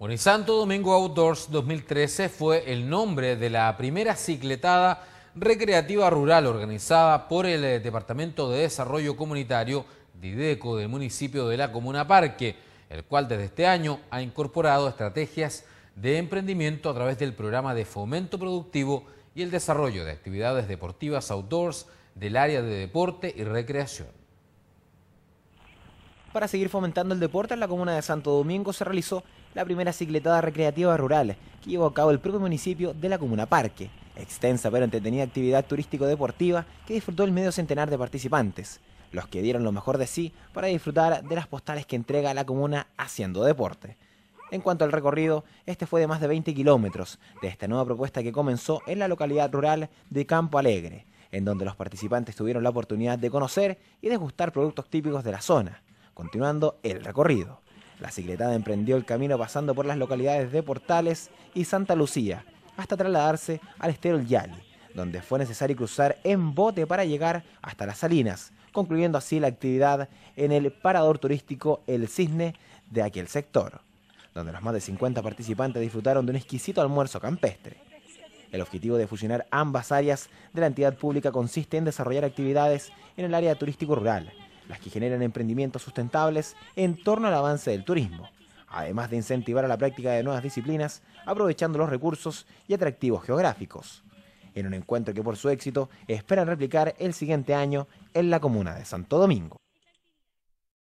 Unisanto Domingo Outdoors 2013 fue el nombre de la primera cicletada recreativa rural organizada por el eh, Departamento de Desarrollo Comunitario Dideco del municipio de la Comuna Parque, el cual desde este año ha incorporado estrategias de emprendimiento a través del programa de fomento productivo y el desarrollo de actividades deportivas outdoors del área de deporte y recreación. Para seguir fomentando el deporte en la comuna de Santo Domingo se realizó la primera cicletada recreativa rural que llevó a cabo el propio municipio de la Comuna Parque. Extensa pero entretenida actividad turístico-deportiva que disfrutó el medio centenar de participantes, los que dieron lo mejor de sí para disfrutar de las postales que entrega la comuna haciendo deporte. En cuanto al recorrido, este fue de más de 20 kilómetros de esta nueva propuesta que comenzó en la localidad rural de Campo Alegre, en donde los participantes tuvieron la oportunidad de conocer y degustar productos típicos de la zona. Continuando el recorrido. La cicletada emprendió el camino pasando por las localidades de Portales y Santa Lucía, hasta trasladarse al estero El Yali, donde fue necesario cruzar en bote para llegar hasta las Salinas, concluyendo así la actividad en el parador turístico El Cisne de aquel sector, donde los más de 50 participantes disfrutaron de un exquisito almuerzo campestre. El objetivo de fusionar ambas áreas de la entidad pública consiste en desarrollar actividades en el área turístico rural, las que generan emprendimientos sustentables en torno al avance del turismo, además de incentivar a la práctica de nuevas disciplinas, aprovechando los recursos y atractivos geográficos. En un encuentro que por su éxito esperan replicar el siguiente año en la comuna de Santo Domingo.